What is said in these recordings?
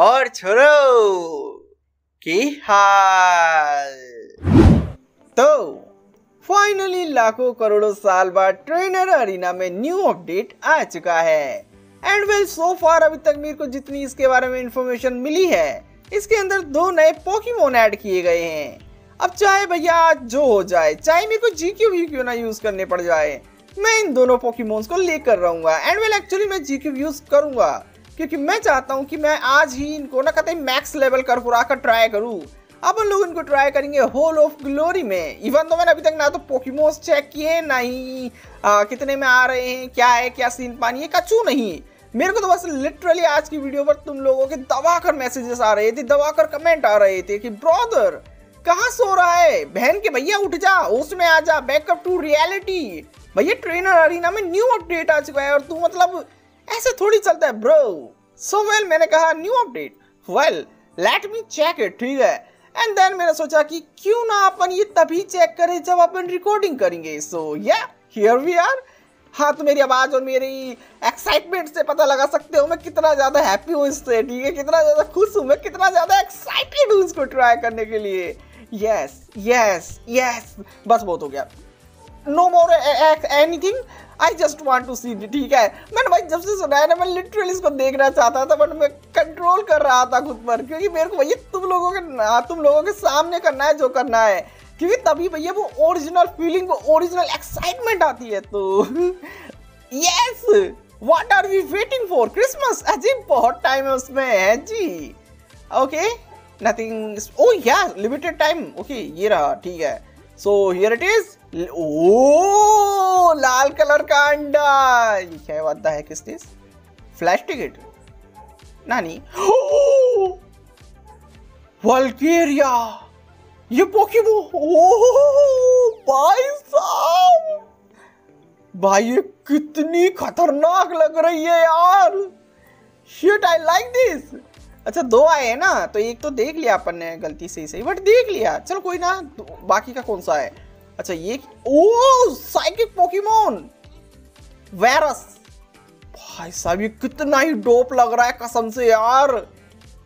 और छोरो की हाल? तो फाइनली लाखों करोड़ों साल बाद ट्रेनर अरीना में न्यू अपडेट आ चुका है। एंड वेल सो फार अभी तक मेरे को जितनी इसके बारे में इंफॉर्मेशन मिली है, इसके अंदर दो नए पोकीमोन ऐड किए गए हैं। अब चाहे भैया जो हो जाए, चाहे मेरे को जी क्यू क्यू ना यूज़ करने पड़ जाए, मैं इन दोनों पोकीमोन्स को लेकर रहूँगा। एंड वेल एक्चुअली मैं जी क्यू यूज़ करूँगा। क्योंकि मैं चाहता हूँ कि मैं आज ही इनको ना कहते मैक्स लेवल कर पुरा कर ट्राई करूँ। अपन लोग इनको ट्राई करेंगे होल ऑफ़ ग्लोरी में। इवन तो मैंने अभी तक ना तो पोकीमोस चेक किए, ना ही कितने में आ रहे हैं, क्या है, क्या सीन पानी है, कचू नहीं। मेरे को तो बस लिटरली आज की वीडियो पर तुम लोगों के दबा कर मैसेजेस आ रहे थे दबा कर कमेंट आ रहे थे कि ब्रदर कहाँ सो रहा है? बहन के भैया, उठ जा, उसमें आ जा बैकअप टू रियलिटी भैया ट्रेनर अरीना में न्यू अपडेट आ चुका है और तू मतलब ऐसे थोड़ी चलता है ब्रो सो वेल मैंने कहा new update well let me check it ठीक है? एंड देन मैंने सोचा कि क्यों ना अपन ये तभी चेक करें जब अपन रिकॉर्डिंग करेंगे. सो या हियर वी आर हाँ तो मेरी आवाज़ और मेरी एक्साइटमेंट से पता लगा सकते हो मैं कितना ज़्यादा हैप्पी हूँ इससे, ठीक है? कितना ज़्यादा खुश हूँ मैं, कितना ज़्यादा एक्साइटेड हूँ इसको ट्राई करने के लिए. यस यस यस बस बहुत हो गया. No more anything I just want to see ठीक है? मैंने भाई जब से सुना है ना, मैं लिटरली इसको देखना चाहता था बट मैं कंट्रोल कर रहा था खुद पर, क्योंकि मेरे को भैया तुम लोगों के तुम लोगों के सामने करना है, जो करना है। क्योंकि तभी भैया वो ओरिजिनल फीलिंग वो ओरिजिनल एक्साइटमेंट आती है तो। Yes what are we waiting for Christmas अजीब, बहुत टाइम है उसमें, है जी। ओके नथिंग ओ या लिमिटेड टाइम ओके ये रहा, ठीक है। So here it is oh लाल कलर का अंडा। ये क्या बात है किस दिस फ्लैश टिकट नानी वल्केरिया ये पोकेमो ओ भाई साहब। भाई, ये कितनी खतरनाक लग रही है यार। शिट आई लाइक दिस अच्छा दो आए हैं ना तो एक तो देख लिया अपन ने गलती से ही सही बट देख लिया। चलो कोई ना, बाकी का कौन सा है? अच्छा ये ओ साइकिक पोकेमोन वैरस भाई साहब, ये कितना ही डोप लग रहा है कसम से यार।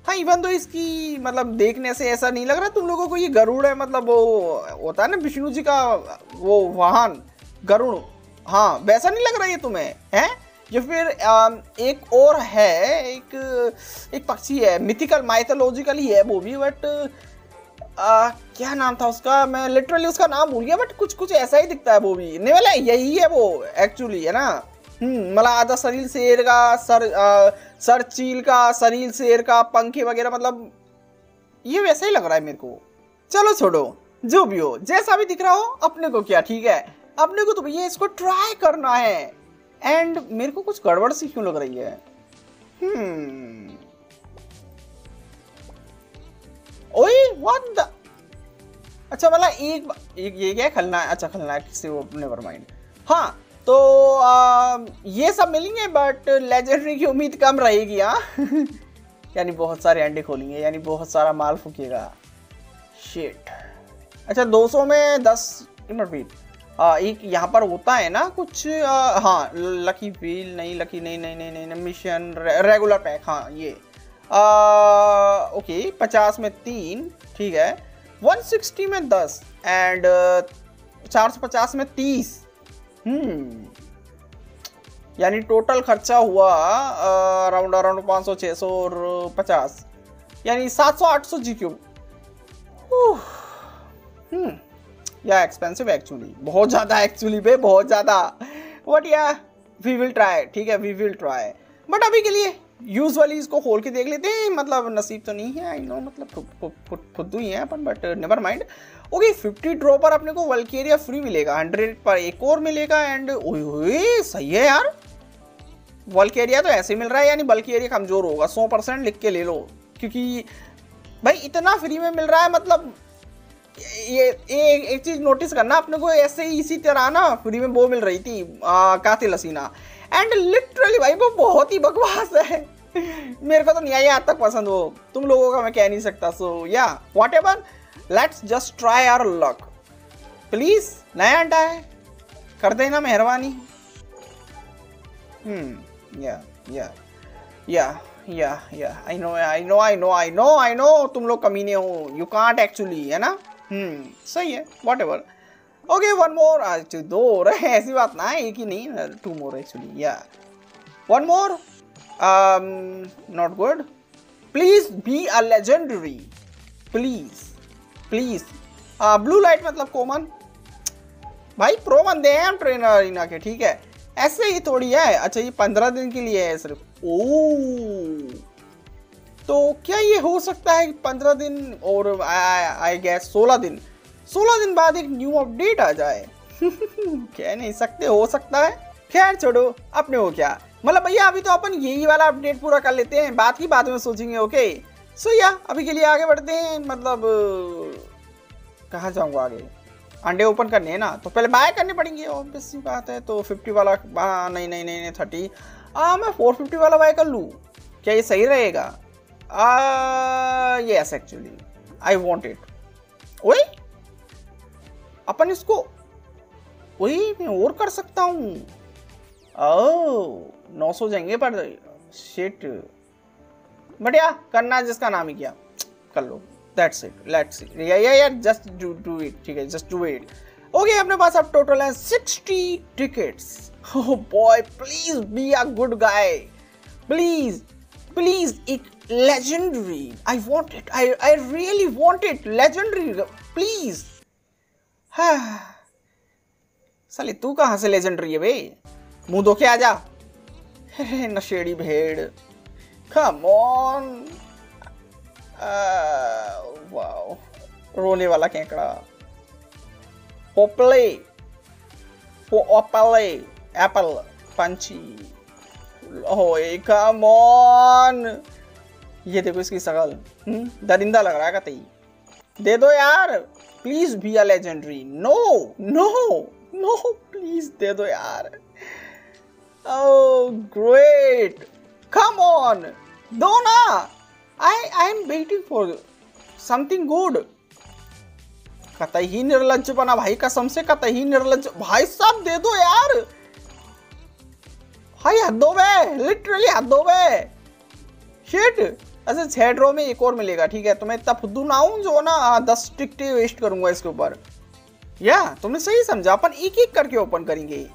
हाँ इवन तो इसकी मतलब देखने से ऐसा नहीं लग रहा तुम लोगों को ये गरुड़ है मतलब वो, होता है ना विष्णु जी का वो वाहन, गरुड़। हाँ वैसा नहीं लग रहा ये तुम्हें, है? या फिर एक और है एक एक पक्षी है मिथिकल माइथोलॉजिकल ही है वो भी बट क्या नाम था उसका? मैं लिटरली उसका नाम भूल गया बट कुछ कुछ ऐसा ही दिखता है वो भी। नहीं वाला यही है वो एक्चुअली है ना? हम्म मतलब आधा शरीर शेर का सर आ, सर चील का शरीर शेर का पंखे वगैरह मतलब ये वैसा ही लग रहा है मेरे को। चलो छोड़ो जो भी हो जैसा भी दिख रहा हो अपने को क्या ठीक है? अपने को तो भैया इसको ट्राई करना है। एंड मेरे को कुछ गड़बड़ सी क्यों लग रही है? हम्म। ओए व्हाट द अच्छा मतलब एक एक ये क्या खलना अच्छा खलना है किसी वो नेवर माइंड हाँ तो आ, ये सब मिलेंगे बट लेजेंडरी की उम्मीद कम रहेगी हाँ? यानी बहुत सारे अंडे खोलेंगे यानी बहुत सारा माल फूकेगा। शिट अच्छा 200 में 10 रिपीट आ, एक यहाँ पर होता है ना कुछ आ, हाँ लकी व्हील नहीं लकी नहीं नहीं नहीं नहीं, नहीं मिशन रे, रेगुलर पैक हाँ ये। आ, ओके पचास में तीन ठीक है। वन सिक्सटी में दस एंड चार सौ पचास में तीस। हम्म यानी टोटल खर्चा हुआ अराउंड अराउंड पाँच सौ छः सौ और पचास। यानी सात सौ आठ सौ जी क्यूब हम्म या एक्सपेंसिव एक्चुअली बहुत ज़्यादा एक्चुअली पे बहुत ज़्यादा। बट या वी विल ट्राई ठीक है वी विल ट्राई बट अभी के लिए यूजली इसको खोल के देख लेते हैं मतलब नसीब तो नहीं है आई नो मतलब खुद ही है अपन but never mind okay fifty draw पर अपने को वल्केरिया फ्री मिलेगा हंड्रेड पर एक और मिलेगा एंड ओए सही है यार। वल्केरिया तो ऐसे मिल रहा है, यानी बल्केरिया कमज़ोर होगा, सौ परसेंट लिख के ले लो, क्योंकि भाई इतना फ्री में मिल रहा है मतलब ये ये एक चीज़ नोटिस करना, अपने को ऐसे ही इसी तरह ना, फ्री में वो मिल रही थी कातिल हसीना। एंड लिटरली भाई, वो बहुत ही बकवास है। मेरे को तो नहीं आई आज तक पसंद हो तुम लोगों का मैं कह नहीं सकता so yeah whatever let's just try our luck please नया अंडा है। कर देना मेहरबानी। Yeah yeah I know I know I know I know I know तुम लोग कमीने हो। यू कांट एक्चुअली है ना? हम्म सही है whatever okay one more आज दो रहे ऐसी बात ना एक ही नहीं two more actually yeah one more not good please be a legendary please please blue light मतलब कॉमन भाई प्रो बंदे हैं हम ट्रेनर अरीना के, ठीक है? ऐसे ही थोड़ी है। अच्छा ये पंद्रह दिन के लिए है, सिर्फ़। ओ तो क्या ये हो सकता है पंद्रह दिन और आई गैस सोलह दिन सोलह दिन बाद एक न्यू अपडेट आ जाए? कह नहीं सकते, हो सकता है। खैर छोड़ो, अपने हो क्या? मतलब भैया, अभी तो अपन यही वाला अपडेट पूरा कर लेते हैं बात की बाद में सोचेंगे ओके सो या, अभी के लिए आगे बढ़ते हैं मतलब कहाँ जाऊँगा आगे? अंडे ओपन करने हैं ना तो पहले बाय करनी पड़ेंगे ऑब्वियस सी बात है तो फिफ्टी वाला हाँ नहीं नहीं नहीं नहीं थर्टी हाँ मैं फोर फिफ्टी वाला बाय कर लूँ। क्या ये सही रहेगा? Yes actually I want it वही अपन इसको वही मैं और कर सकता हूँ। नौ सौ जाएँगे पर शिट बट या करना जिसका नाम ही किया। कर लो। That's it let's see yeah yeah yeah just do do it ठीक है जस्ट डू इट ओके अपने पास अब टोटल है 60 tickets boy please be a good guy please please एक legendary. I want it. I i really want it. Legendary. Please. साले, तू कहाँ से लेजेंडरी है बे? मुँह धोके आ जा। नशेड़ी भेड़। कम ऑन वाओ रोने वाला केकड़ा। पोपले। पोपले। एप्पल। पंची ओए कम ऑन ये देखो इसकी शकल। हम्म, दरिंदा लग रहा है कतई। दे दो यार please be a legendary no no no please दे दो यार। ओह ग्रेट कम ऑन दो ना। I I am waiting for something good कतई निर्लज बना भाई कसम से कतई निर्लज भाई सब दे दो यार। भाई हद बे लिटरली हद बे शिट ऐसे छह ड्रॉ में एक और मिलेगा, ठीक है? तो मैं इतना फुद्दू ना हूँ जो ना दस टिकटे वेस्ट करूँगा इसके ऊपर। या, तुमने सही समझा, अपन एक एक करके ओपन करेंगे।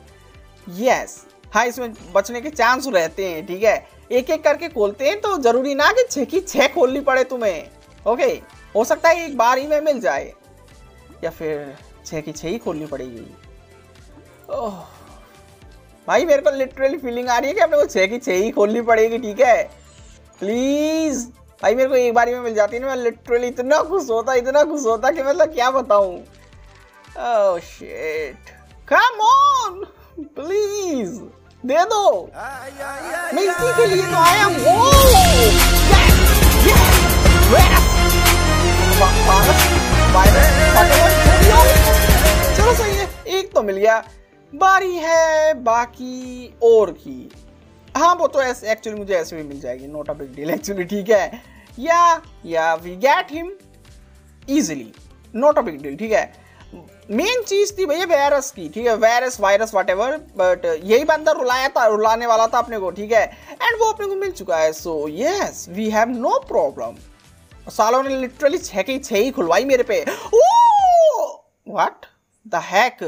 यस हाँ इसमें बचने के चांस रहते हैं, ठीक है? एक एक करके खोलते हैं तो ज़रूरी ना कि छह की छह खोलनी पड़े तुम्हें। ओके हो सकता है एक बार ही में मिल जाए। या फिर छह की छह ही खोलनी पड़ेगी। ओह, भाई मेरे को लिटरली फीलिंग आ रही है कि अपने को छह की छह ही खोलनी पड़ेगी, ठीक है? प्लीज़ भाई मेरे को एक बारी में मिल जाती है ना मैं लिटरली इतना खुश होता इतना खुश होता कि मतलब क्या बताऊँ शिट कम ऑन प्लीज़ दे दो मैं इसी के लिए तो आया हूँ चलो सही है एक तो मिल गया बारी है बाकी और की हाँ वो तो ऐसे एक्चुअली मुझे ऐसे भी मिल जाएगी not a big deal actually ठीक है? Yeah yeah we get him easily not a big deal ठीक है? मेन चीज़ थी भैया वायरस की, ठीक है? Virus virus whatever but यही बंदा रुलाया था, रुलाने वाला था अपने को, ठीक है? एंड वो अपने को मिल चुका है so yes we have no problem सालों ने लिटरली छह की छह ही खुलवाई मेरे पे। व्हाट द हैक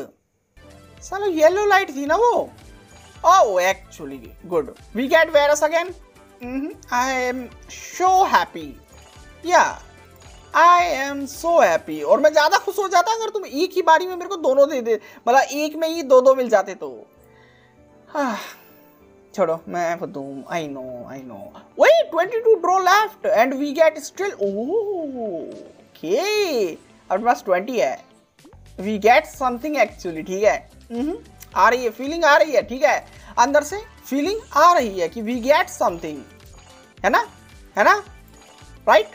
सालो येलो लाइट थी ना वो? Oh, actually, good. We get virus again? Mm-hmm. I am so happy. Yeah. I am so happy और मैं ज़्यादा खुश हो जाता अगर तुम एक ही बारी में मेरे को दोनों दे दे मतलब एक में ही दो दो मिल जाते तो हाँ छोड़ो मैं फुद्दू आई नो आई नो वही twenty two draw left and we get still okay अपने पास ट्वेंटी है वी गेट समथिंग एक्चुअली ठीक है mm-hmm. आ रही है फीलिंग आ रही है, ठीक है? अंदर से फीलिंग आ रही है कि वी गेट समथिंग है ना? है ना? Right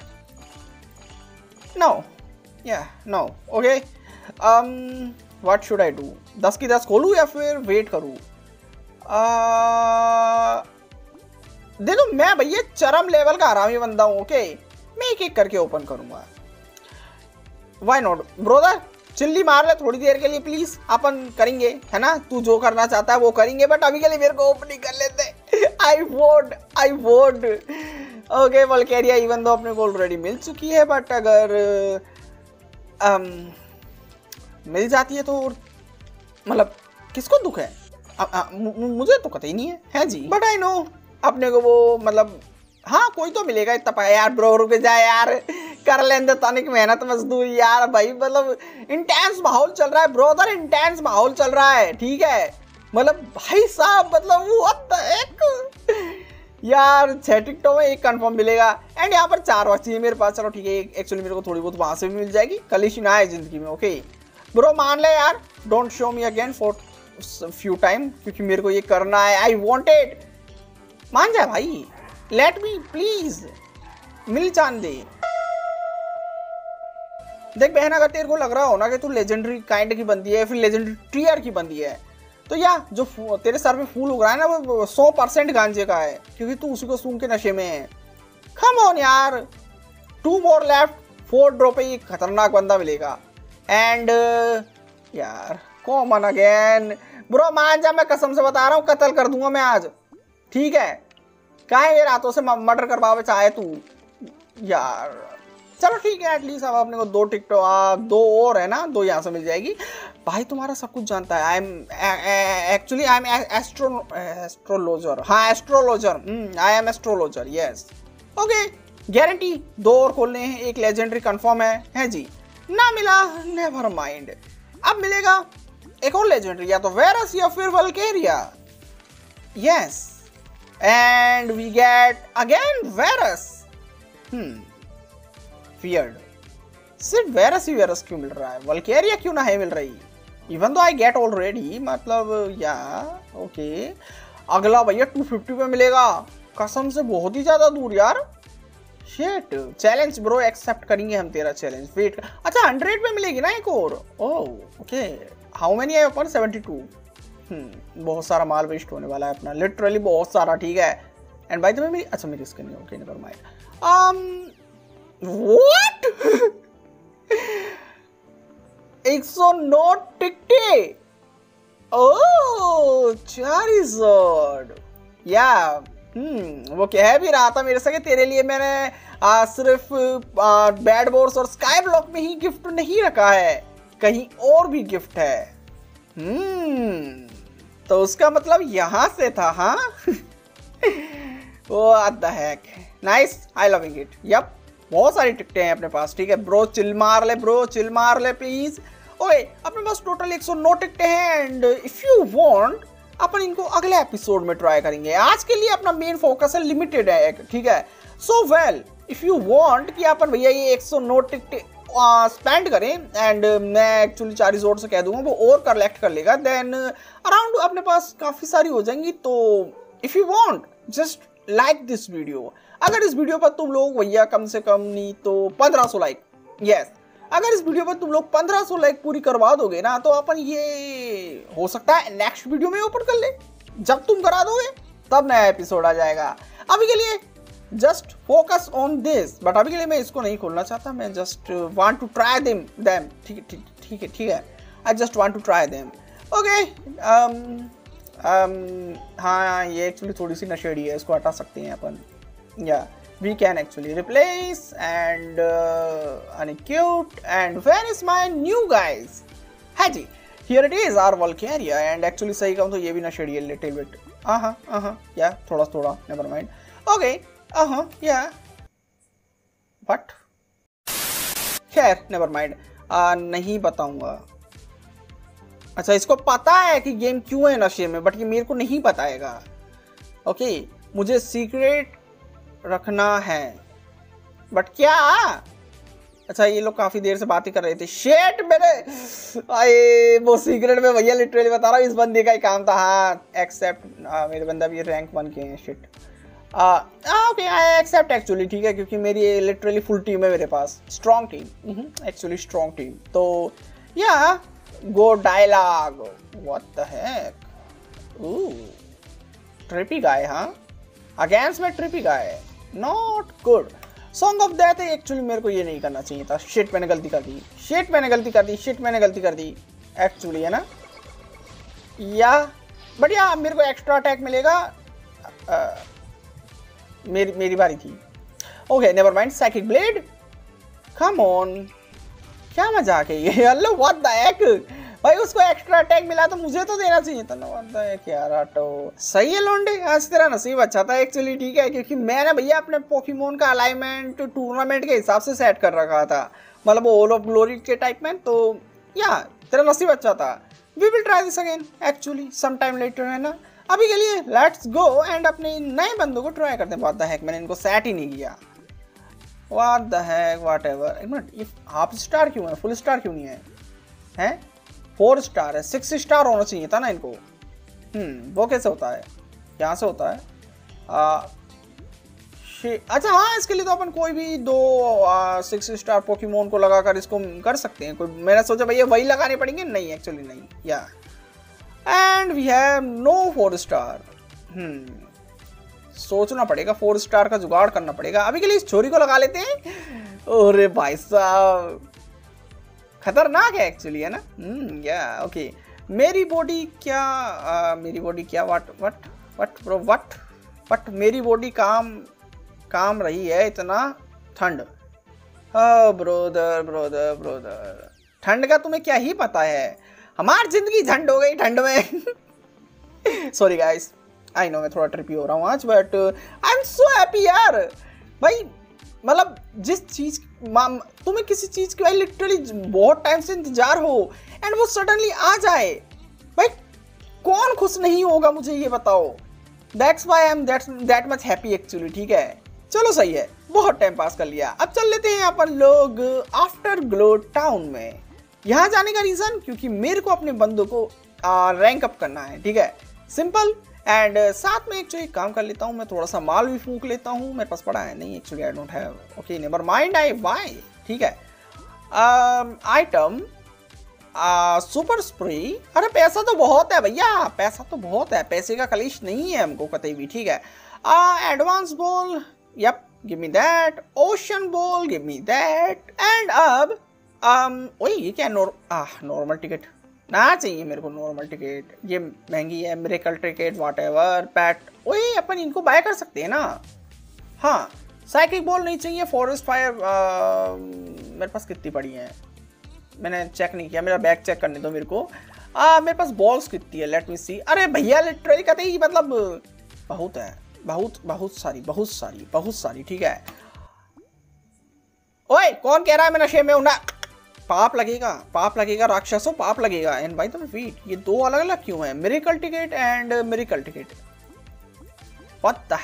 no yeah no okay what should I do दस की दस खोलू या फिर वेट करूँ? देखो, मैं भैया चरम लेवल का आरामी बंदा हूँ ओके मैं एक एक करके ओपन करूँगा। वाई नॉट ब्रोदर चिल्ली मार ले थोड़ी देर के लिए प्लीज़ अपन करेंगे है ना? तू जो करना चाहता है वो करेंगे बट अभी के लिए मेरे को ओपनिंग कर लेते। I vote I vote okay Valkyrie even though अपने को ऑलरेडी मिल चुकी है बट अगर um, मिल जाती है तो मतलब किसको दुख है? आ, आ, मुझे तो कतई नहीं है। है जी? बट आई नो अपने को वो मतलब हाँ कोई तो मिलेगा इतना यार ब्रो रुक जाए यार। कर लेंगे तनिक मेहनत मजदूर यार, भाई मतलब इंटेंस माहौल चल रहा है ब्रोदर इंटेंस माहौल चल रहा है, ठीक है? मतलब भाई साहब मतलब वो एक यार, छह टिकटों में एक कंफर्म मिलेगा। एंड यहाँ पर चार वक्त चाहिए मेरे पास। चलो ठीक है एक्चुअली मेरे को थोड़ी बहुत वहाँ से भी मिल जाएगी। कल ही ना है ज़िंदगी में ओके ब्रो मान ले यार don't show me again for few time क्योंकि मेरे को ये करना है। आई वॉन्टेड मान जाए भाई। लेट मी प्लीज़ मिल जान दे। देख बहन अगर तेरे को लग रहा हो ना कि तू लेजेंडरी काइंड की बंदी है फिर लेजेंडरी टीयर की बनती है तो या जो तेरे सर पे फूल उग रहा है ना वो सौ परसेंट गांजे का है क्योंकि तू उसी को सूंघ के नशे में है। कम ऑन यार two more left four drop पे खतरनाक बंदा मिलेगा। एंड uh, यार कॉमन अगेन ब्रो मान जा मैं कसम से बता रहा हूँ कत्ल कर दूँगा मैं आज। ठीक है? काहे हाथों से मर्डर करवावे चाहे तू? यार। चलो ठीक है एटलीस्ट अब अपने को दो टिकटो दो और है ना, दो यहाँ से मिल जाएगी। भाई, तुम्हारा सब कुछ जानता है। I am actually I am astro astrologer हाँ astrologer I am astrologer yes okay guarantee दो और खोलने हैं, एक लेजेंडरी कंफर्म है। है जी। ना मिला नेवर माइंड अब मिलेगा एक और लेजेंडरी या तो वेरस या फिर वल्केरिया yes and we get again Verus hmm weird सिर्फ़ वेरस ही वेरस क्यों मिल रहा है वल्केरिया क्यों ना है मिल रही? Even though I get already मतलब या ओके अगला भैया 250 पे मिलेगा। कसम से बहुत ही ज़्यादा दूर यार। शेट चैलेंज ब्रो एक्सेप्ट करेंगे हम तेरा चैलेंज वेट अच्छा हंड्रेड पे मिलेगी ना एक और? ओह ओके हाउ मेनी है अपन सेवेंटी टू बहुत सारा माल वेस्ट होने वाला है अपना. लिटरली बहुत सारा, ठीक है? एंड बाय द मेरी अच्छा मेरी स्किन ओके नेवर माइंड सौ नौ टिकटे ओह चारिजोड या हम्म वो कह भी रहा था मेरे से तेरे लिए मैंने आ, सिर्फ़ बैड बोर्स और स्काई ब्लॉक में ही गिफ्ट नहीं रखा है कहीं और भी गिफ्ट है। हम्म तो उसका मतलब यहाँ से था हाँ? वो the heck nice I loving it yup बहुत सारी टिकटें हैं अपने पास, ठीक है? ब्रो, चिल मार ले, ब्रो, चिल मार ले प्लीज़ ओए अपने पास टोटल 109 टिकटें हैं एंड इफ़ यू वांट अपन इनको अगले एपिसोड में ट्राई करेंगे। आज के लिए अपना मेन फोकस है लिमिटेड है ठीक है? So well if you want कि अपन भैया ये 109 टिकटें स्पेंड करें एंड मैं एक्चुअली चार रिजोर्ट से कह दूँगा, वो और कलेक्ट कर लेगा देन अराउंड अपने पास काफ़ी सारी हो जाएँगी तो if you want just like this video अगर इस वीडियो पर तुम लोग, भैया, कम से कम नहीं तो पंद्रह सौ लाइक यस अगर इस वीडियो पर तुम लोग पंद्रह सौ लाइक पूरी करवा दोगे ना तो अपन ये हो सकता है नेक्स्ट वीडियो में ओपन कर ले। जब तुम करा दोगे, तब नया एपिसोड आ जाएगा। अभी के लिए just focus on this but अभी के लिए मैं इसको नहीं खोलना चाहता, मैं just want to try them them ठीक है ठीक है ठीक है। I just want to try them okay हाँ ये एक्चुअली थोड़ी सी नशेड़ी है, इसको हटा सकते हैं अपन। Yeah we can actually replace and uh, cute and where is my new guys haji here it is our Valkyria and actually सही कहूँ तो ये भी ना shady little bit uh huh uh huh yeah थोड़ा थोड़ा never mind okay uh huh yeah but खैर never mind uh, नहीं बताऊँगा अच्छा इसको पता है कि गेम क्यों है नशे में बट ये मेरे को नहीं बताएगा ओके okay, मुझे सीक्रेट रखना है। बट क्या? अच्छा ये लोग काफ़ी देर से बातें कर रहे थे। शेट मेरे आए, वो सीक्रेट में भैया लिटरली बता रहा हूँ, इस बंदे का ही काम था। हाँ एक्सेप्ट मेरे बंदा भी रैंक वन के हैं shit okay I accept actually ठीक है, क्योंकि मेरी लिटरली फुल टीम है मेरे पास। Strong team actually strong team तो yeah go dialogue what the heck trippy guy हाँ अगेंस्ट में trippy guy not good song of death actually मेरे को ये नहीं करना चाहिए था। शिट मैंने गलती कर दी। शिट मैंने गलती कर दी। शिट मैंने गलती कर दी। एक्चुअली है ना? या बढ़िया मेरे को एक्स्ट्रा अटैक मिलेगा। आ, मेरी मेरी बारी थी। Okay never mind psychic blade come on क्या मज़ाक है ये? अल्लो व्हाट द हेक भाई, उसको एक्स्ट्रा अटैक मिला तो मुझे तो देना चाहिए था ना। व्हाट द हेक यार सही है लोंडे, आज तेरा नसीब अच्छा था एक्चुअली ठीक है, क्योंकि मैंने भैया अपने पोकेमोन का अलाइनमेंट टूर्नामेंट के हिसाब से सेट कर रखा था। मतलब ऑल ऑफ़ ग्लोरी के टाइप में तो या, तेरा नसीब अच्छा था। We will try this again actually some time later है ना। अभी के लिए लेट्स गो एंड अपने नए बंदों को ट्राई करते हैं। बहुत द हैक मैंने इनको सेट ही नहीं किया। What the heck whatever एक मिनट, ये हाफ़ स्टार क्यों है? फुल स्टार क्यों नहीं है? हैं? फोर स्टार है सिक्स स्टार होना चाहिए था ना इनको। हम्म वो कैसे होता है? यहाँ से होता है। आ, अच्छा हाँ इसके लिए तो अपन कोई भी दो सिक्स स्टार पोकीमोन को लगाकर इसको कर सकते हैं। कोई मैंने सोचा भैया वही लगाने पड़ेंगे? नहीं एक्चुअली नहीं yeah. And we have no four star सोचना पड़ेगा फोर स्टार का जुगाड़ करना पड़ेगा। अभी के लिए इस छोरी को लगा लेते हैं। अरे भाई साहब। खतरनाक है एक्चुअली है ना? या ओके मेरी बॉडी क्या आ, मेरी बॉडी क्या what what what bro what but मेरी बॉडी काम काम रही है इतना ठंड। ब्रोदर ब्रोदर ब्रोदर ठंड का तुम्हें क्या ही पता है? हमारी ज़िंदगी झंड हो गई ठंड में। सॉरी गाइस आई नो मैं थोड़ा ट्रिपी हो रहा हूँ आज but I am so happy यार। भाई मतलब जिस चीज़ तुम्हें किसी चीज़ की भाई लिटरली बहुत टाइम से इंतज़ार हो एंड वो सडनली आ जाए। भाई कौन खुश नहीं होगा मुझे ये बताओ? That's why I am that much happy actually ठीक है? चलो सही है, बहुत टाइम पास कर लिया। अब चल लेते हैं अपन लोग आफ्टर ग्लो टाउन में। यहाँ जाने का रीज़न क्योंकि मेरे को अपने बंदों को रैंक अप करना है, ठीक है? सिंपल एंड साथ में एक्चुअली काम कर लेता हूँ मैं थोड़ा सा माल भी फूक लेता हूँ। मेरे पास पड़ा है। नहीं actually I don't have okay never mind I why ठीक है? आइटम सुपर स्प्रे अरे पैसा तो बहुत है भैया पैसा तो बहुत है। पैसे का कलिश नहीं है हमको कतई भी ठीक है? Advance ball yup give me that ocean ball give me that and अब um, ओए ये क्या नॉर्मल टिकट ना चाहिए मेरे को नॉर्मल टिकट ये महँगी है मेरे कल टिकट वाट एवर पैट ओए अपन इनको बाय कर सकते हैं ना? हाँ साइकिल बॉल नहीं चाहिए फॉरेस्ट फायर मेरे पास कितनी पड़ी है? मैंने चेक नहीं किया मेरा बैग चेक करने दो मेरे को। आ, मेरे पास बॉल्स कितनी है? लेट मी सी अरे भैया लिटरली कहते ही मतलब बहुत है बहुत बहुत सारी बहुत सारी बहुत सारी ठीक है। ओए कौन कह रहा है मैं नशे में हूँ? पाप लगेगा पाप लगेगा, राक्षसों पाप लगेगा। एंड बाई द वीट ये दो अलग अलग क्यों है? Miracle ticket and miracle ticket what the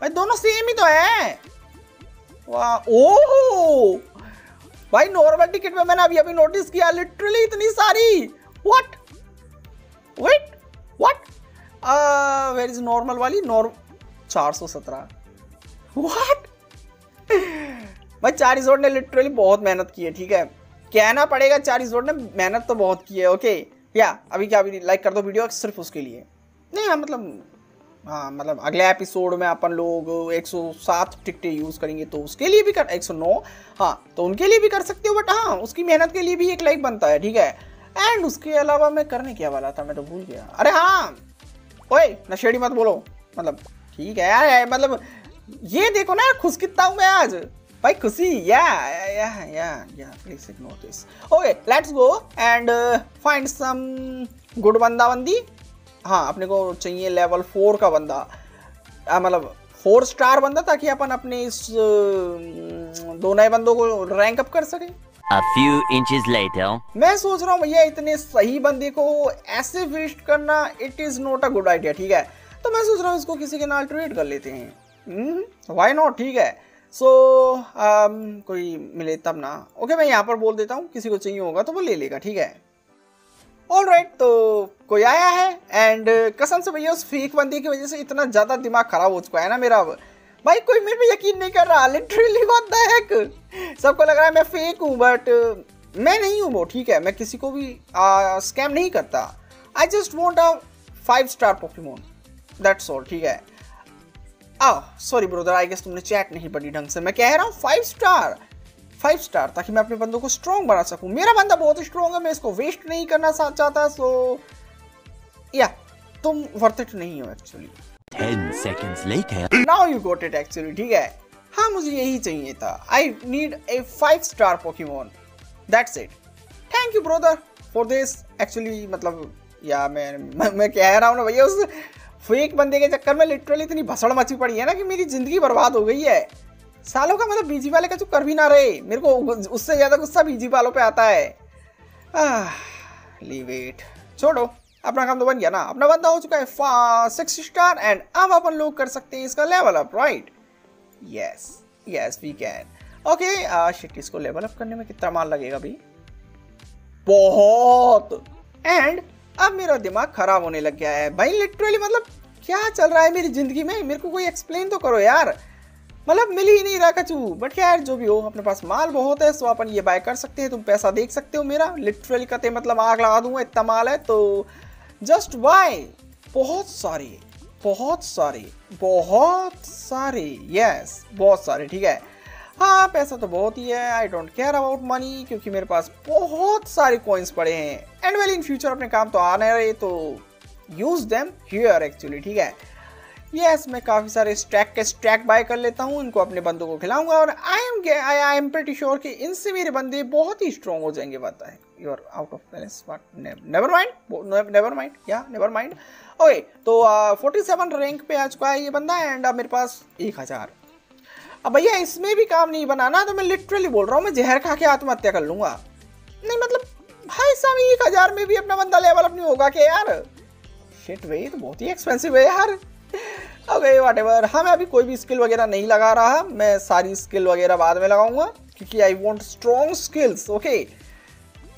भाई दोनों सेम ही तो है। वाह, ओह! भाई नॉर्मल टिकट में मैंने अभी अभी नोटिस किया लिटरली इतनी सारी। What wait what where is normal वाली? नॉर्म चार सौ सत्रह। व्हाट भाई चार रिजोर्ट ने लिटरली बहुत मेहनत की है, ठीक है? कहना पड़ेगा चार रिजोर्ट ने मेहनत तो बहुत की है ओके या, अभी क्या, अभी लाइक कर दो वीडियो सिर्फ़ उसके लिए। नहीं हाँ मतलब हाँ मतलब अगले एपिसोड में अपन लोग 107 टिकटें यूज़ करेंगे तो उसके लिए भी कर 109 हाँ तो उनके लिए भी कर सकते हो बट हाँ उसकी मेहनत के लिए भी एक लाइक बनता है, ठीक है? एंड उसके अलावा मैं करने क्या वाला था, मैं तो भूल गया। अरे हाँ! ओए, नशेड़ी मत बोलो। मतलब ठीक है, यार मतलब ये देखो ना, खुश कितना हूँ मैं आज। भाई खुशी yeah yeah yeah yeah please ignore this okay let's go and find some good बंदा बंदी हाँ अपने को चाहिए लेवल फोर का बंदा मतलब फोर स्टार बंदा ताकि अपन अपने इस दो नए बंदों को रैंक अप कर सके। A few inches later. मैं सोच रहा हूँ भैया इतने सही बंदे को ऐसे वेस्ट करना it is not a good idea ठीक है? तो मैं सोच रहा हूँ इसको किसी के नाल ट्रेड कर लेते हैं। Y hmm? नॉट ठीक है। सो so, um, कोई मिले तब ना। ओके okay, मैं यहाँ पर बोल देता हूँ किसी को चाहिए होगा तो वो ले लेगा ठीक है? ऑल राइट right, तो कोई आया है? एंड कसम से भैया उस फेक बंदी की वजह से इतना ज़्यादा दिमाग खराब हो चुका है ना मेरा भाई कोई मेरे पे यकीन नहीं कर रहा लिटरली द हेक सबको लग रहा है मैं फेक हूँ बट मैं नहीं हूँ वो ठीक है? मैं किसी को भी स्कैम नहीं करता। I just want a five star Pokemon that's all ठीक है? सॉरी ब्रोदर आई गेस तुमने चैट नहीं पढ़ी ढंग से। मैं कह रहा हूँ फाइव स्टार फाइव स्टार ताकि मैं अपने बंदों को स्ट्रॉन्ग बना सकूँ। मेरा बंदा बहुत स्ट्रॉन्ग है मैं इसको वेस्ट नहीं करना चाहता सो या तुम वर्थ इट नहीं हो actually 10 seconds later now you got it actually ठीक है? हाँ मुझे यही चाहिए था। I need a five star Pokemon that's it thank you brother for this actually मतलब या मैं मैं, मैं कह रहा हूँ ना भैया उस फेक बंदे के चक्कर में लिटरली इतनी भसड़ मची पड़ी है ना कि मेरी ज़िंदगी बर्बाद हो गई है। सालों का मतलब बीजी वाले का चुप कर भी ना रहे। मेरे को उससे ज़्यादा गुस्सा बीजी वालों पे आता है। लीव इट छोड़ो, अपना काम तो बन गया ना। अपना बंदा हो चुका है सिक्स स्टार एंड अब अपन लोग कर सकते हैं इसका level up right yes yes we can okay shit इसको लेवल अप करने में कितना माल लगेगा भाई? बहुत। एंड अब मेरा दिमाग खराब होने लग गया है। भाई लिटरली मतलब क्या चल रहा है मेरी ज़िंदगी में? मेरे को कोई एक्सप्लेन तो करो यार। मतलब मिल ही नहीं रहा कचू बट यार, जो भी हो, अपने पास माल बहुत है सो अपन ये बाय कर सकते हैं। तुम पैसा देख सकते हो मेरा। लिटरली कहते मतलब आग लगा दूँगा इतना माल है तो जस्ट बाय बहुत सारे बहुत सारे बहुत सारे। यस बहुत सारे, ठीक है? हाँ पैसा तो बहुत ही है I don't care about money क्योंकि मेरे पास बहुत सारे कॉइन्स पड़े हैं। एंड वेल इन फ्यूचर अपने काम तो आने रहे तो यूज़ देम हियर एक्चुअली ठीक है? यस मैं काफ़ी सारे स्टैक के स्टैक बाय कर लेता हूँ, इनको अपने बंदों को खिलाऊँगा, और I am I I am pretty sure कि इनसे मेरे बंदे बहुत ही स्ट्रॉन्ग हो जाएँगे, पता है। You are out of balance but never mind never mind या नेवर माइंड ओके तो फोर्टी सेवन रैंक पे आ चुका है ये बंदा एंड अब मेरे पास एक हज़ार। अब भैया, इसमें भी काम नहीं बनाना तो मैं लिटरली बोल रहा हूँ, मैं जहर खा के आत्महत्या कर लूँगा। नहीं मतलब भाई साहब, एक हज़ार में भी अपना बंदा लेवल अपनी होगा क्या यार? शिट भाई तो बहुत ही एक्सपेंसिव है यार। ओके वट एवर हाँ मैं अभी कोई भी स्किल वगैरह नहीं लगा रहा। मैं सारी स्किल वगैरह बाद में लगाऊँगा, क्योंकि I want strong skills okay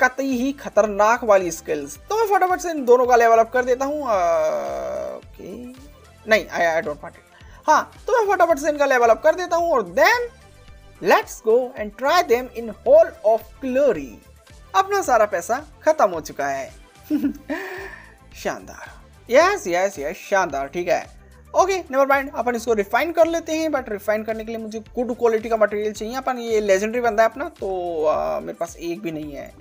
कतई ही खतरनाक वाली स्किल्स तो मैं फटाफट से इन दोनों का लेवल अप कर देता हूँ। ओके नहीं आई आई डोंट वांट हाँ तो मैं फटाफट से इनका लेवल अप कर देता हूँ और then let's go and try them in hall of glory अपना सारा पैसा खत्म हो चुका है। शानदार। यस यस यस शानदार ठीक है। ओके नेवर माइंड अपन इसको रिफाइन कर लेते हैं बट रिफाइन करने के लिए मुझे गुड क्वालिटी का मटेरियल चाहिए। अपन ये लेजेंडरी बंदा है अपना तो आ, मेरे पास एक भी नहीं है।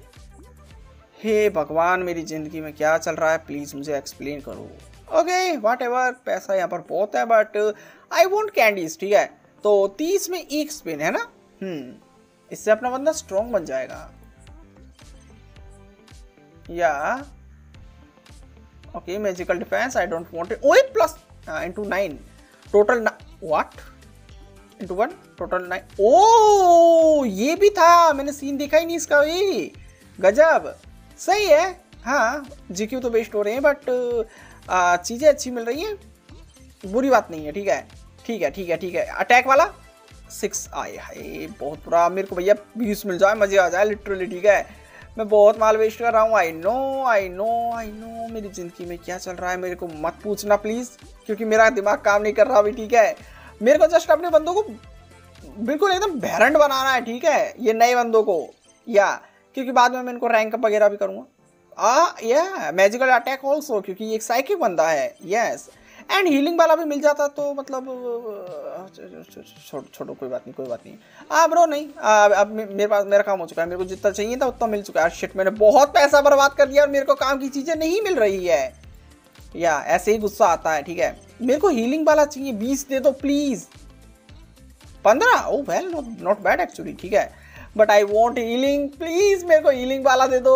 हे भगवान मेरी ज़िंदगी में क्या चल रहा है? प्लीज़ मुझे एक्सप्लेन करो। ओके वाट एवर पैसा यहाँ पर बहुत है बट आई वॉन्ट कैंडीज ठीक है? तो तीस में एक स्पिन है ना? हम्म इससे अपना बंदा स्ट्रॉन्ग बन जाएगा। या okay magical defence I don't want it ओए plus into nine total what into one total nine ओ ये भी था, मैंने सीन देखा ही नहीं इसका भी। गजब। सही है। हाँ जीक्यू तो बेस्ट हो रहे हैं बट चीज़ें अच्छी मिल रही हैं। बुरी बात नहीं है, ठीक है? ठीक है ठीक है ठीक है। अटैक वाला? सिक्स आए हाय, बहुत बुरा। मेरे को भैया बीस मिल जाए, मज़े आ जाए लिटरली ठीक है? मैं बहुत माल वेस्ट कर रहा हूँ। I know I know I know मेरी ज़िंदगी में क्या चल रहा है, मेरे को मत पूछना प्लीज़ क्योंकि मेरा दिमाग काम नहीं कर रहा अभी, ठीक है? मेरे को जस्ट अपने बंदों को बिल्कुल एकदम भैरंड बनाना है, ठीक है? ये नए बंदों को, या, क्योंकि बाद में मैं इनको रैंक अप वगैरह भी करूँगा। आ या मैजिकल अटैक ऑल्सो क्योंकि एक साइकिक बंदा है यस एंड हीलिंग वाला भी मिल जाता तो मतलब छोड़ो छोड़ो कोई बात नहीं कोई बात नहीं. हाँ ब्रो नहीं. आ, अब मेरे पास मेरा काम हो चुका है मेरे को जितना चाहिए था उतना मिल चुका है. शिट मैंने बहुत पैसा बर्बाद कर दिया और मेरे को काम की चीज़ें नहीं मिल रही है. या ऐसे ही गुस्सा आता है ठीक है. मेरे को हीलिंग वाला चाहिए बीस दे दो प्लीज़ पंद्रह? ओ well not not bad actually ठीक है. But I want healing please मेरे को हीलिंग वाला दे दो.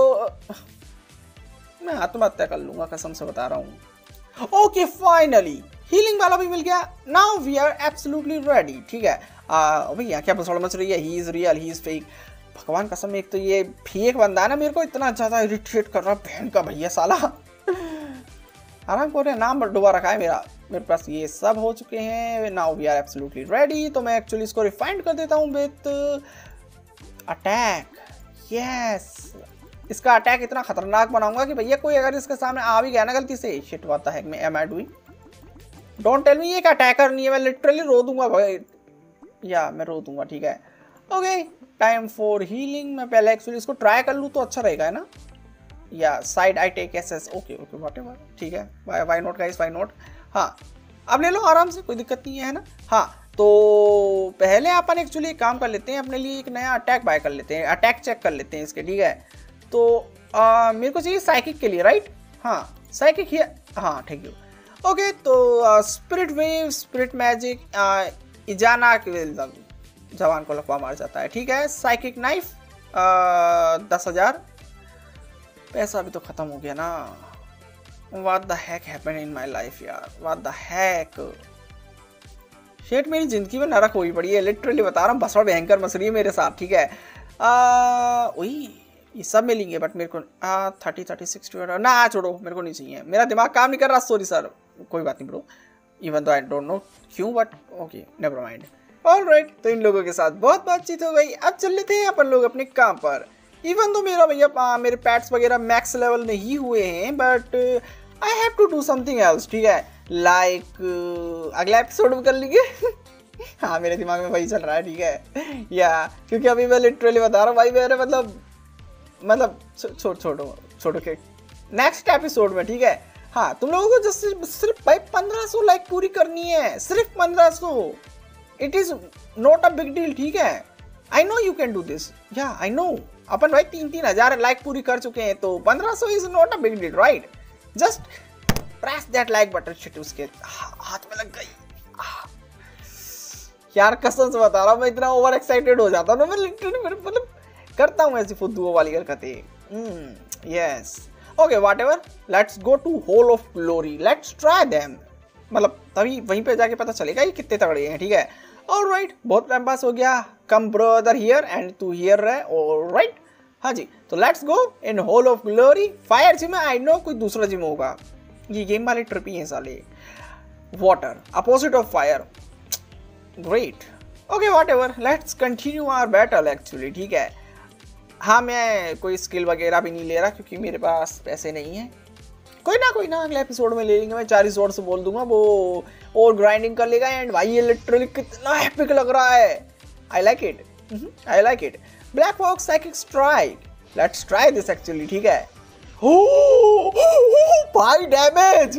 मैं आत्महत्या कर लूँगा, कसम से बता रहा हूँ। ओके फाइनली हीलिंग वाला भी मिल गया। Now we are absolutely ready ठीक है? भैया, क्या बसड़ मच रही है? He is real he is fake भगवान, कसम, एक तो ये फेक बंदा है ना, मेरे को इतना ज़्यादा इरिटेट कर रहा बहन का भैया साला। आराम को नाम डुबा रखा है मेरा। मेरे पास ये सब हो चुके हैं। Now we are absolutely ready तो मैं एक्चुअली इसको रिफाइंड कर देता हूँ विथ अटैक यस इसका अटैक इतना खतरनाक बनाऊँगा कि भैया कोई अगर इसके सामने आ भी गया ना गलती से शिट वाता है मैं am I doing don't tell me ये अटैकर नहीं है, मैं लिटरली रो दूँगा, भाई। या, मैं रो दूँगा, ठीक है। ओके टाइम फॉर हीलिंग मैं पहले एक्चुअली इसको ट्राई कर लूँ तो अच्छा रहेगा, है ना? या side I take S S okay okay whatever ठीक है। Why why not guys why not हाँ अब ले लो आराम से, कोई दिक्कत नहीं है ना? हाँ तो पहले अपन एक्चुअली काम कर लेते हैं, अपने लिए एक नया अटैक बाय कर लेते हैं अटैक चेक कर लेते हैं इसके, ठीक है? तो आ, मेरे को चाहिए साइकिक के लिए राइट हाँ साइकिक ही हाँ ठीक है ओके तो स्पिरिट वेव स्पिरिट मैजिक इजाना के जवान को लकवा मार जाता है ठीक है? साइकिक नाइफ दस हज़ार। पैसा भी तो खत्म हो गया ना। What the heck happen in my life यार? वाट द हैक शेट मेरी ज़िंदगी में नरक हुई पड़ी है लिटरली बता रहा हूँ बसवा भयंकर मसरी है मेरे साथ ठीक है? वही ये सब मिलेंगे बट मेरे को आ थर्टी थर्टी सिक्स ना छोड़ो मेरे को नहीं चाहिए। मेरा दिमाग काम नहीं कर रहा सॉरी सर कोई बात नहीं bro even though I don't know क्यों but okay never mind all right तो इन लोगों के साथ बहुत बातचीत हो गई। अब चल लेते हैं अपन लोग अपने काम पर। इवन तो मेरा भैया मेरे पैट्स वगैरह मैक्स लेवल नहीं हुए हैं but I have to do something else ठीक है? लाइक like, अगला एपिसोड में कर लेंगे। हाँ मेरे दिमाग में वही चल रहा है ठीक है? या क्योंकि अभी मैं लिटरली बता रहा हूँ भाई मेरे मतलब मतलब छोड़ छोड़ो छोड़ो के नेक्स्ट एपिसोड में, ठीक है? हाँ तुम लोगों को जस्ट सिर्फ़ भाई पंद्रह सौ लाइक पूरी करनी है, सिर्फ़ पंद्रह सौ। It is not a big deal ठीक है? I know you can do this या आई नो अपन भाई तीन तीन हज़ार लाइक पूरी कर चुके हैं तो पंद्रह सौ is not a big deal right just press that like button shit उसके हाथ में लग गई। यार, कसम से बता रहा हूँ, मैं इतना ओवर एक्साइटेड हो जाता हूँ मैं लिटरली मतलब करता हूँ ऐसी फुद्दुओं वाली हरकतें yes okay whatever let's go to hall of glory let's try them मतलब तभी वहीं पे जाके पता चलेगा ये कितने तगड़े हैं, ठीक है? और राइट बहुत टाइम पास हो गया। कम ब्रदर हियर एंड तू हियर रहे। और राइट हाँ जी तो let's go in hall of glory fire gym I know कोई दूसरा जिम होगा। ये गेम वाले ट्रिप ही हैं साले। Water opposite of fire great okay whatever let's continue our battle actually ठीक है? हाँ मैं कोई स्किल वगैरह भी नहीं ले रहा क्योंकि मेरे पास पैसे नहीं है। कोई ना कोई ना, अगले एपिसोड में ले लेंगे। मैं चार रिसोर्ट से बोल दूँगा, वो और ग्राइंडिंग कर लेगा एंड भाई, ये लिटरली कितना एपिक लग रहा है। I like it I like it black fox psychic strike let's try this actually ठीक हो? भाई डैमेज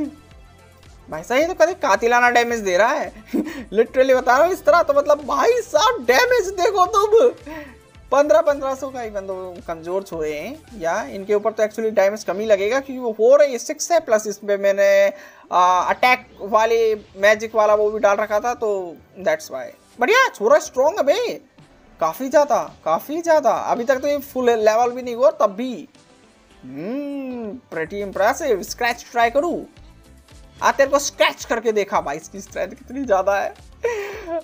भाई साहब ये तो कभी कातिलाना डैमेज दे रहा है। लिटरली बता रहा हूँ, इस तरह तो मतलब भाई साहब डैमेज देखो तुम। पंद्रह पंद्रह सौ का ही बंदो कमज़ोर छोड़े हैं। या इनके ऊपर तो एक्चुअली डैमेज कम ही लगेगा क्योंकि वो फोर है। सिक्स है प्लस इसमें मैंने अटैक वाले मैजिक वाला वो भी डाल रखा था तो दैट्स वाई बढ़िया छोरा स्ट्रॉन्ग है भाई काफ़ी ज़्यादा काफ़ी ज़्यादा। अभी तक तो ये फुल लेवल भी नहीं हुआ, तब भी। प्रेटी इम्प्रेसिव स्क्रैच ट्राई करूँ? आ, तेरे को स्क्रैच करके देखा, भाई, इसकी स्ट्रेंथ कितनी ज़्यादा है।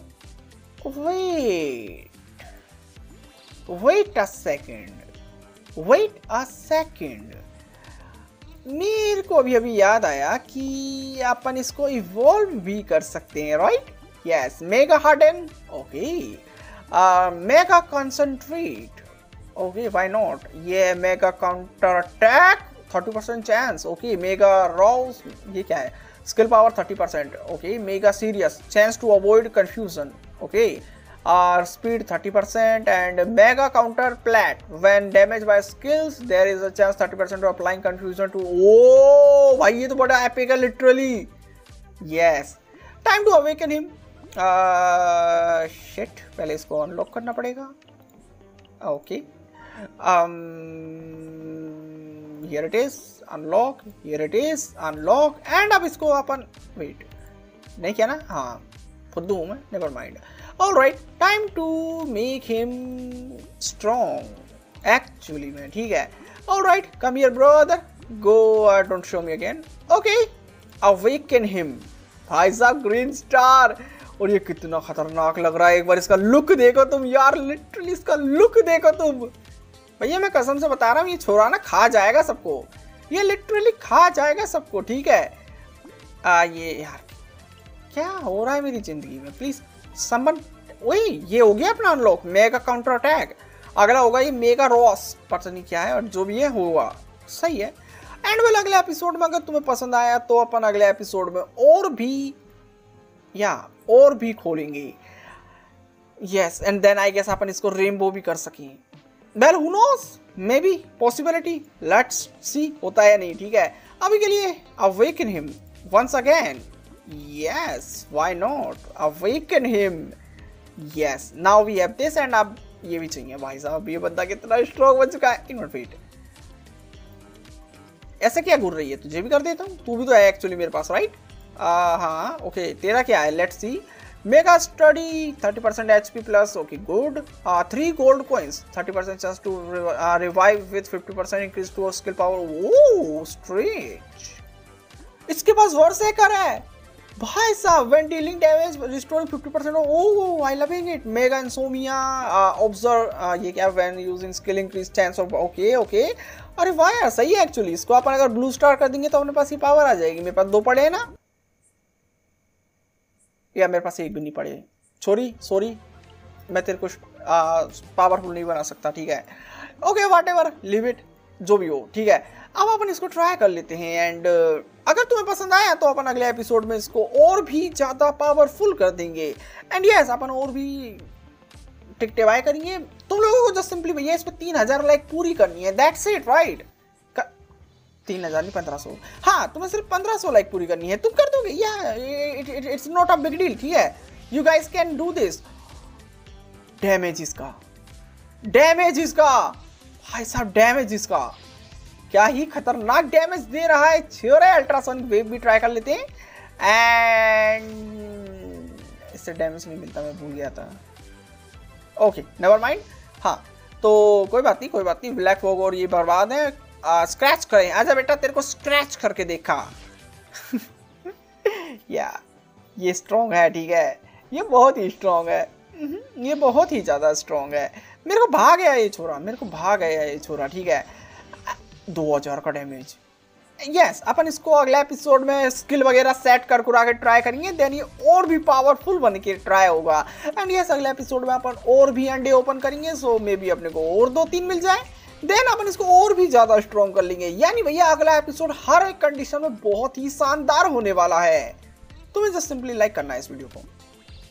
Wait wait a second wait a second मेरे को अभी अभी याद आया कि अपन इसको इवॉल्व भी कर सकते हैं right yes mega harden okay mega concentrate okay why not ये mega counter attack thirty percent chance okay mega Ross ये क्या है? Skill power thirty percent okay mega serious chance to avoid confusion okay our speed 30 percent and mega counter plate when damage by skills there is a chance 30 percent to applying confusion to ओ भाई, ये तो बड़ा epic है literally yes time to awaken him shit पहले इसको unlock करना पड़ेगा. Okay here it is unlock here it is unlock and अब इसको अपन वेट नहीं क्या ना? हाँ. खुद हूँ मैं. Never mind Alright, time to make him strong actually man, ठीक है. Come here, brother. Go, uh, don't show me again. Okay, awaken him. भाई साहब ग्रीन स्टार और ये कितना खतरनाक लग रहा है एक बार इसका लुक देखो तुम यार लिटरली इसका लुक देखो तुम भैया मैं कसम से बता रहा हूँ ये छोरा ना खा जाएगा सबको ये लिटरली खा जाएगा सबको ठीक है आ ये यार क्या हो रहा है मेरी ज़िंदगी में प्लीज़ समन वही, ये हो गया अपना अनलॉक मेगा काउंटर अटैक अगला होगा ये मेगा रॉस पता नहीं क्या है, और जो भी है, होगा। सही है। एंड वेल अगले एपिसोड में अगर तुम्हें पसंद आया तो अपन अगले एपिसोड में और भी, या, और भी खोलेंगे। Yes and then I guess अपन इसको रेनबो भी कर सकें। Well who knows maybe possibility let's see होता है नहीं, ठीक है। अभी के लिए awaken him once again yes, why not? Awaken him. Yes, now we have this and now ये भी चाहिए भाई साहब, ये बंदा कितना स्ट्रॉग बन चुका है। इन फीट ऐसा क्या घूर रही है? तुझे भी कर देता हूँ। तू भी तो है एक्चुअली मेरे पास राइट हाँ ओके तेरा क्या है? Let's see mega study 30% percent H plus okay good three gold coins 30% percent chance to revive with 50% percent increase to skill power O stretch इसके पास वर्स है है। भाई साहब when dealing damage restoring 50% oh I loving it. Mega insomnia uh, observe uh, ये क्या when using skill increase chance of okay okay. अरे वाह यार सही है एक्चुअली इसको अपन अगर ब्लू स्टार कर देंगे तो अपने पास ही पावर आ जाएगी। मेरे पास दो पड़े हैं ना। या मेरे पास एक भी नहीं पड़े। छोरी सॉरी मैं तेरे को पावरफुल नहीं बना सकता ठीक है। Okay whatever leave it जो भी हो ठीक है। अब अपन इसको ट्राई कर लेते हैं एंड अगर तुम्हें पसंद आया तो अपन अगले एपिसोड में इसको और भी ज़्यादा पावरफुल कर देंगे। एंड यस अपन और भी टिकटेवाई करेंगे। तुम लोगों को जस्ट सिंपली भैया इस पर तीन हज़ार लाइक पूरी करनी है। दैट्स इट राइट तीन हज़ार नहीं, पंद्रह सौ। हाँ तुम्हें सिर्फ़ पंद्रह सौ लाइक पूरी करनी है। तुम कर दोगे? या it's not a big deal ठीक है? You guys can do this damage इसका। डैमेज इसका। भाई साहब डैमेज इसका। क्या ही खतरनाक डैमेज दे रहा है छोरे अल्ट्रासोनिक वेव भी ट्राई कर लेते हैं। एंड इससे डैमेज नहीं मिलता, मैं भूल गया था। ओके नेवर माइंड हाँ तो कोई बात नहीं, कोई बात नहीं ब्लैक फोग और ये बर्बाद है। स्क्रैच करें। आजा बेटा, तेरे को स्क्रैच करके देखा। या, ये स्ट्रॉन्ग है, ठीक है। ये बहुत ही स्ट्रॉन्ग है। ये बहुत ही ज़्यादा स्ट्रॉन्ग है। मेरे को भाग गया ये छोरा, मेरे को भाग गया ये छोरा, ठीक है। दो हज़ार का डैमेज यस yes, अपन इसको अगले एपिसोड में स्किल वगैरह सेट कर कुरा के ट्राई करेंगे देन ये और भी पावरफुल बन के ट्राई होगा। एंड यस अगले एपिसोड में अपन और भी अंडे ओपन करेंगे सो मे बी अपने को और दो तीन मिल जाए। देन अपन इसको और भी ज़्यादा स्ट्रॉन्ग कर लेंगे। यानी भैया अगला एपिसोड हर एक कंडीशन में बहुत ही शानदार होने वाला है। तुम्हें जस्ट सिंपली लाइक करना है इस वीडियो को।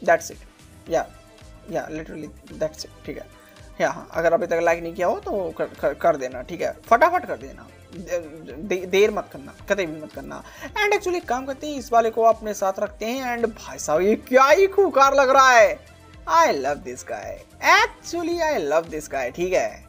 दैट्स इट या या लिटरली दैट्स इट ठीक है। हाँ अगर अभी तक लाइक नहीं किया हो तो कर, कर, कर देना ठीक है? फटाफट कर देना। दे, देर मत करना कतई भी मत करना। एंड एक्चुअली काम करते हैं इस वाले को अपने साथ रखते हैं। एंड भाई साहब ये क्या ही खूकार लग रहा है। I love this guy actually I love this guy ठीक है?